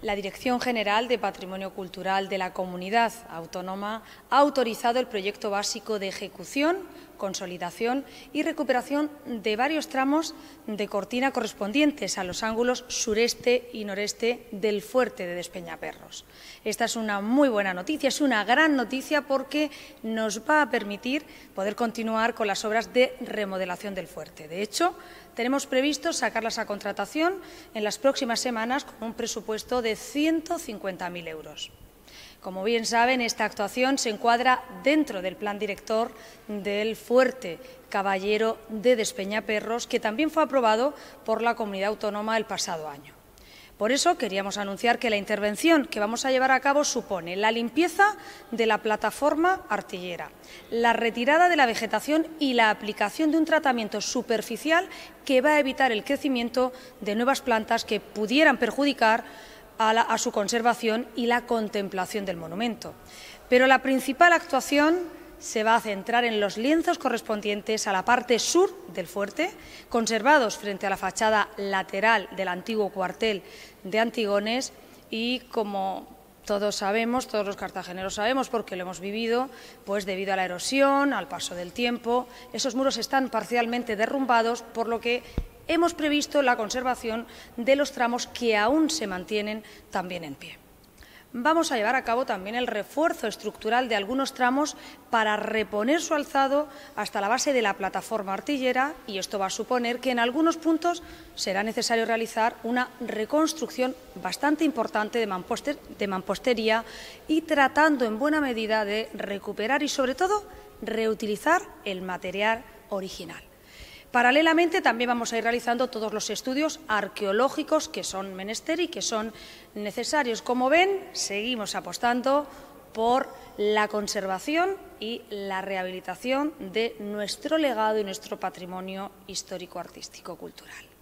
La Dirección General de Patrimonio Cultural de la Comunidad Autónoma ha autorizado el proyecto básico de ejecución, consolidación y recuperación de varios tramos de cortina correspondientes a los ángulos sureste y noreste del fuerte de Despeñaperros. Esta es una muy buena noticia, es una gran noticia porque nos va a permitir poder continuar con las obras de remodelación del fuerte. De hecho, tenemos previsto sacarlas a contratación en las próximas semanas con un presupuesto de 150.000 euros. Como bien saben, esta actuación se encuadra dentro del plan director del Fuerte Caballero de Despeñaperros, que también fue aprobado por la Comunidad Autónoma el pasado año. Por eso queríamos anunciar que la intervención que vamos a llevar a cabo supone la limpieza de la plataforma artillera, la retirada de la vegetación y la aplicación de un tratamiento superficial que va a evitar el crecimiento de nuevas plantas que pudieran perjudicar a, su conservación y la contemplación del monumento. Pero la principal actuación se va a centrar en los lienzos correspondientes a la parte sur del fuerte, conservados frente a la fachada lateral del antiguo cuartel de Antigones y como todos sabemos, todos los cartageneros sabemos porque lo hemos vivido, pues debido a la erosión, al paso del tiempo, esos muros están parcialmente derrumbados, por lo que hemos previsto la conservación de los tramos que aún se mantienen también en pie vamos a llevar a cabo también el refuerzo estructural de algunos tramos para reponer su alzado hasta la base de la plataforma artillera y esto va a suponer que en algunos puntos será necesario realizar una reconstrucción bastante importante de, de mampostería y tratando en buena medida de recuperar y sobre todo reutilizar el material original. Paralelamente, también vamos a ir realizando todos los estudios arqueológicos que son menester y que son necesarios. Como ven, seguimos apostando por la conservación y la rehabilitación de nuestro legado y nuestro patrimonio histórico-artístico-cultural.